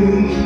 you.